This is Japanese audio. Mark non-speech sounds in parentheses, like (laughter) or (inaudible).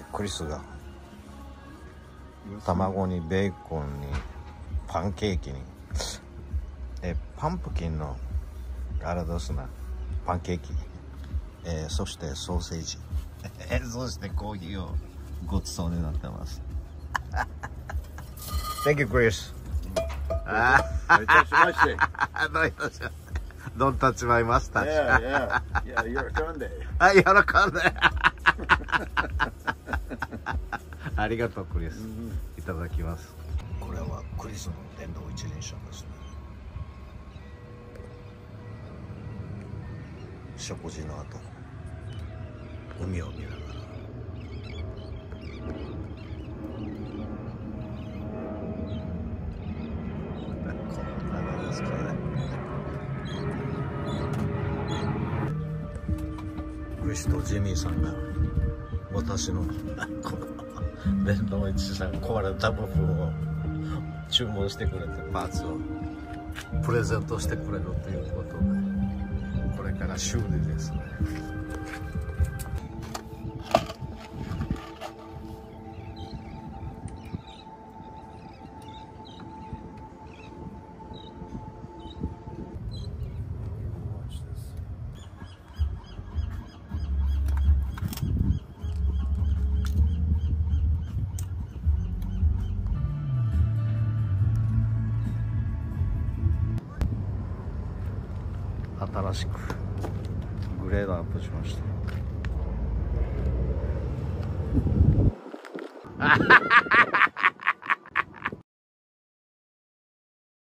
えークリスが卵にベーコンにパンケーキにえーパンプキンのあれですなパンケーキ、えーそしてソーセージえー (laughs) そしてコーヒーをごちそうになってます (laughs) Thank you Chris あいたしまして。あ (laughs) どういたしましてどんたちまいました。Yeah, yeah. Yeah, you're Sunday. はい、喜んで。ありがとう、クリス。いただきます。これはクリスの電動一輪車ですね。食事の後、海を見ながら。この長ですからね。クリスとジミーさんが私のこの電動一車壊れた部分を注文してくれてパーツをプレゼントしてくれるということでこれから修理ですね。新しくグレードアップしました。(laughs)